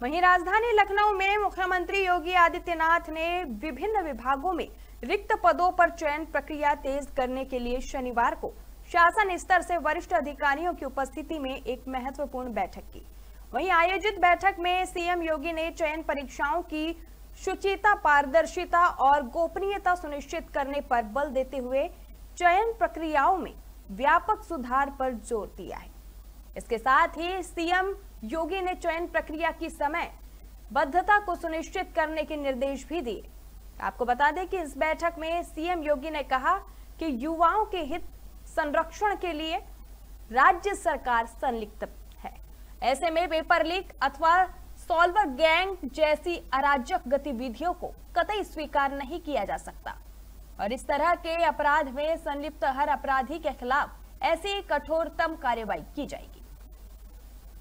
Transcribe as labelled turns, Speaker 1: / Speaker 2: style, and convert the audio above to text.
Speaker 1: वहीं राजधानी लखनऊ में मुख्यमंत्री योगी आदित्यनाथ ने विभिन्न विभागों में रिक्त पदों पर चयन प्रक्रिया तेज करने के लिए शनिवार को शासन स्तर से वरिष्ठ अधिकारियों की उपस्थिति में एक महत्वपूर्ण बैठक की। वहीं आयोजित बैठक में सीएम योगी ने चयन परीक्षाओं की शुचिता, पारदर्शिता और गोपनीयता सुनिश्चित करने पर बल देते हुए चयन प्रक्रियाओं में व्यापक सुधार पर ज़ोर दिया है। इसके साथ ही सीएम योगी ने चयन प्रक्रिया की समय बद्धता को सुनिश्चित करने के निर्देश भी दिए। आपको बता दें कि इस बैठक में सीएम योगी ने कहा कि युवाओं के हित संरक्षण के लिए राज्य सरकार संलिप्त है। ऐसे में पेपर लीक अथवा सॉल्वर गैंग जैसी अराजक गतिविधियों को कतई स्वीकार नहीं किया जा सकता। और इस तरह के अपराध में संलिप्त हर अपराधी के खिलाफ ऐसी कठोरतम कार्रवाई की जाएगी।